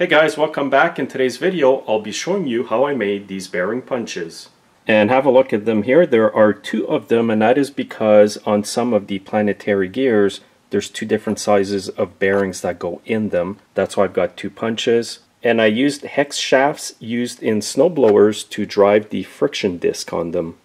Hey guys, welcome back. In today's video, I'll be showing you how I made these bearing punches. And have a look at them here. There are two of them, and that is because on some of the planetary gears, there's two different sizes of bearings that go in them. That's why I've got two punches. And I used hex shafts used in snowblowers to drive the friction disc on them.